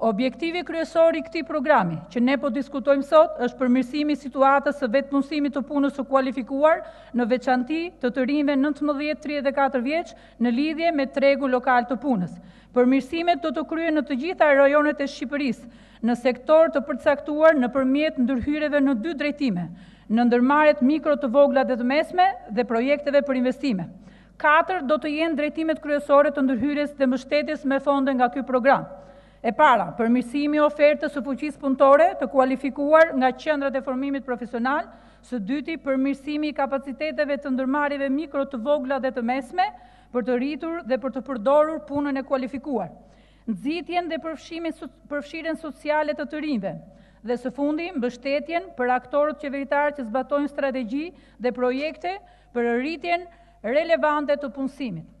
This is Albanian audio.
Objektivi kryesor i këtij programi, që ne po diskutojmë sot, është përmirësimi i situatës së vetëpunësimit të punës së kualifikuar, në veçanti të të rinjve nëntëmbëdhjetë tridhjetë e katër vjeç, në lidhje me tregun lokal të punës. Përmirësimet do të kryhen në të gjitha rajonet e Shqipërisë, në sektorë të përcaktuar nëpërmjet ndërhyrjeve në dy drejtime, në ndërmarrjet mikro të vogla dhe të mesme dhe projekteve për investime. Katër do të jenë drejtimet kryesore të ndërhyrjes dhe mbështetjes me fonde nga ky program. E para, përmirësimi i ofertës së fuqisë punëtore të kualifikuar nga qendrat e formimit profesional, së dyti, përmirësimi i kapaciteteve të ndërmarrjeve mikro të vogla dhe të mesme për të rritur dhe për të përdorur punën e kualifikuar. nxitjen dhe përfshimin përfshirjen sociale të të rinjve dhe së fundi mbështetjen për aktorët qeveritarë që zbatojnë strategji dhe projekte për rritjen relevante të punësimit.